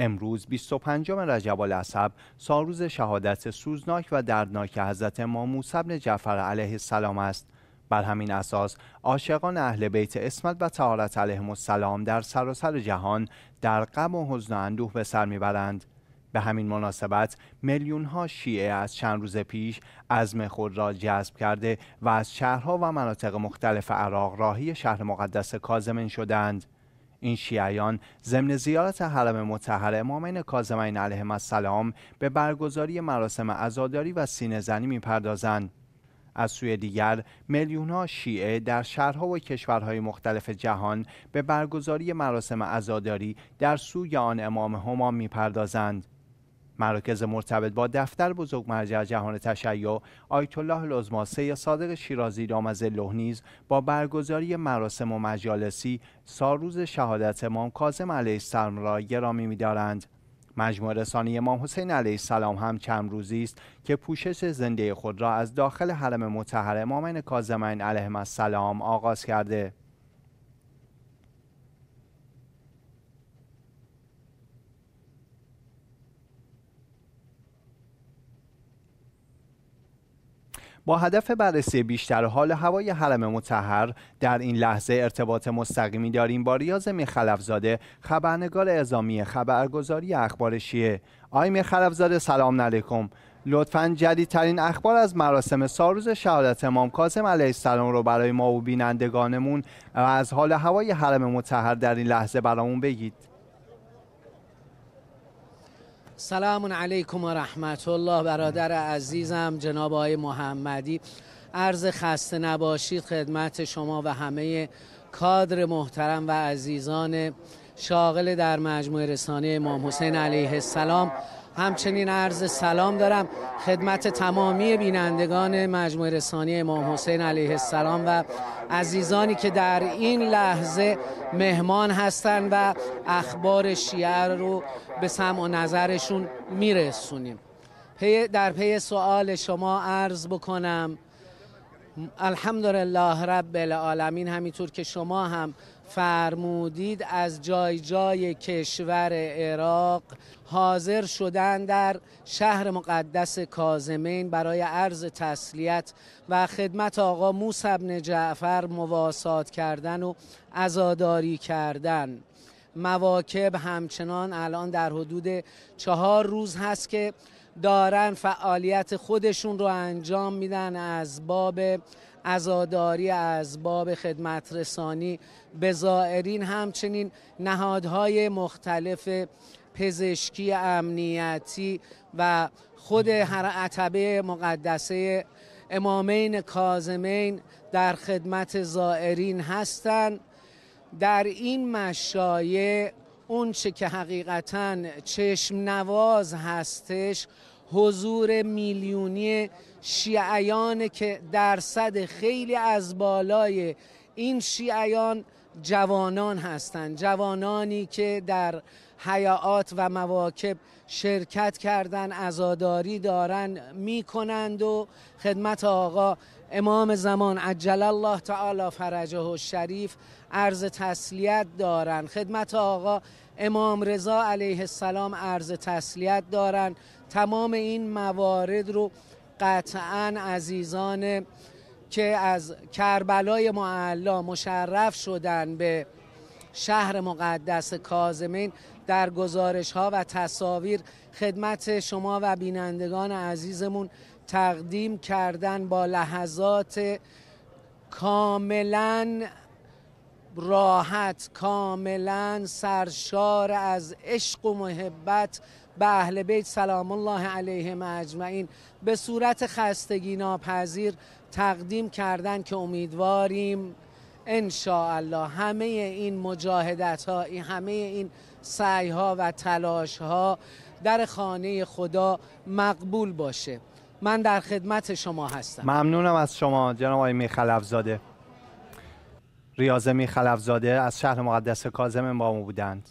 امروز 25 رجب العصب ساروز شهادت سوزناک و دردناک حضرت امام موسی بن جعفر علیه السلام است. بر همین اساس عاشقان اهل بیت اسمت و طهارت علیهم السلام در سراسر جهان در غم و حزن و اندوه به سر می‌برند. به همین مناسبت میلیون ها شیعه از چند روز پیش عزم خود را جذب کرده و از شهرها و مناطق مختلف عراق راهی شهر مقدس کازمین شدند این شیعیان ضمن زیارت حرم مطهر امامین کاظمین علیهم السلام به برگزاری مراسم عزاداری و سینه زنی می‌پردازند. از سوی دیگر میلیونها شیعه در شهرها و کشورهای مختلف جهان به برگزاری مراسم عزاداری در سوی آن امام همام می‌پردازند. مراکز مرتبط با دفتر بزرگ مرجع جهان تشیع آیت الله العظما سید صادق شیرازی دامز نیز با برگزاری مراسم و مجالسی ساروز شهادت امام کاظم علیه السلام را گرامی می‌دارند. مجموع رسانی امام حسین علیه السلام هم چند روزی است که پوشش زنده خود را از داخل حرم مطهر امامین کاظمین علیهم السلام آغاز کرده با هدف بررسی بیشتر حال هوای حرم متحر در این لحظه ارتباط مستقیمی داریم با ریاض میخلفزاده خبرنگار اعزامی خبرگزاری اخبار شیعه. آقای میخلفزاده سلام علیکم. لطفا جدیدترین اخبار از مراسم ساروز شهادت امام کاظم علیه السلام رو برای ما و بینندگانمون و از حال هوای حرم متحر در این لحظه برامون بگید. سلام علیکم و رحمت الله برادر عزیزم جناب آقای محمدی. عرض خسته نباشید خدمت شما و همه کادر محترم و عزیزان شاغل در مجموعه رسانه امام حسین علیه السلام. همچنین عرض سلام دارم خدمت تمامی بینندگان مجموعه رسانی امام حسین علیه السلام و عزیزانی که در این لحظه مهمان هستند و اخبار شیعه رو به سمع و نظرشون میرسونیم. در پی سوال شما عرض بکنم الحمدلله رب العالمین همینطور که شما هم فرمودید از جای جای کشور عراق حاضر شدن در شهر مقدس کازمین برای عرض تسلیت و خدمت آقا موسی بن جعفر مواسات کردن و ازاداری کردن. مواکب همچنان الان در حدود چهار روز هست که دارن فعالیت خودشون رو انجام میدن از باب ازاداری از باب خدمت رسانی به زائرین همچنین نهادهای مختلف پزشکی امنیتی و خود هر عتبه مقدسه امامین کازمین در خدمت زائرین هستند در این مشایع اون چه که حقیقتا چشم نواز هستش حضور میلیونی شیعیان که درصد خیلی از بالای این شیعیان جوانان هستند. جوانانی که در حیات و مواکب شرکت کردن ازاداری دارن می‌کنند و خدمت آقا امام زمان عجل الله تعالی فرجه و شریف عرض تسلیت دارن. خدمت آقا امام رضا علیه السلام عرض تسلیت دارن تمام این موارد رو قطعا عزیزان که از کربلای معلا مشرف شدن به شهر مقدس کازمین در گزارش ها و تصاویر خدمت شما و بینندگان عزیزمون تقدیم کردن با لحظات کاملا راحت کاملا سرشار از عشق و محبت به اهل بیت. سلام الله علیهم اجمعین. به صورت خستگی ناپذیر تقدیم کردن که امیدواریم ان الله همه این مجاهدت ها همه این سعی ها و تلاش ها در خانه خدا مقبول باشه. من در خدمت شما هستم. ممنونم از شما جناب آقای میخلفزاده. ریاض میخلفزاده از شهر مقدس کاظم ما بودند.